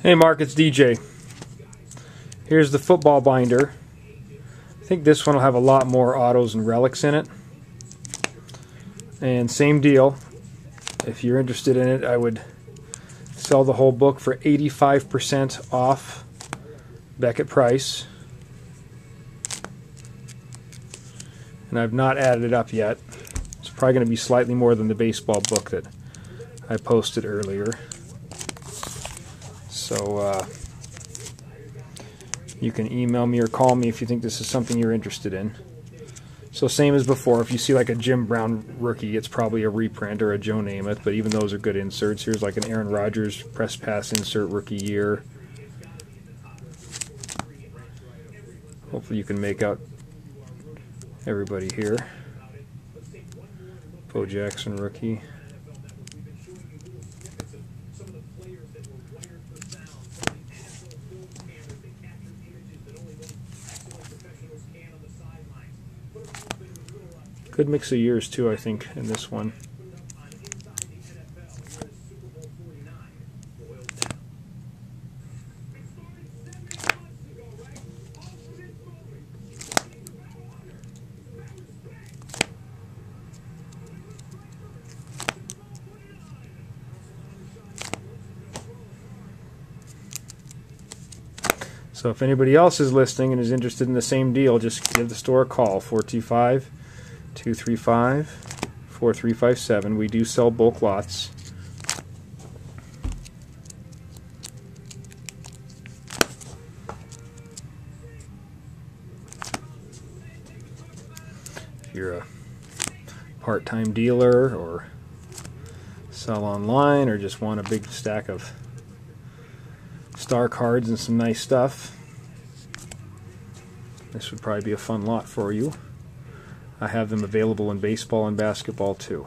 Hey Mark, it's DJ. Here's the football binder. I think this one will have a lot more autos and relics in it. And same deal. If you're interested in it, I would sell the whole book for 85% off Beckett price. And I've not added it up yet. It's probably going to be slightly more than the baseball book that I posted earlier. So uh, you can email me or call me if you think this is something you're interested in. So same as before, if you see like a Jim Brown rookie, it's probably a reprint or a Joe Namath, but even those are good inserts. Here's like an Aaron Rodgers press pass insert rookie year. Hopefully you can make out everybody here. Bo Jackson rookie. Good mix of years too, I think, in this one. So if anybody else is listening and is interested in the same deal, just give the store a call, 425 235 4357. We do sell bulk lots. If you're a part time dealer or sell online or just want a big stack of star cards and some nice stuff, this would probably be a fun lot for you. I have them available in baseball and basketball too.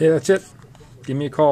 Okay, that's it. Give me a call.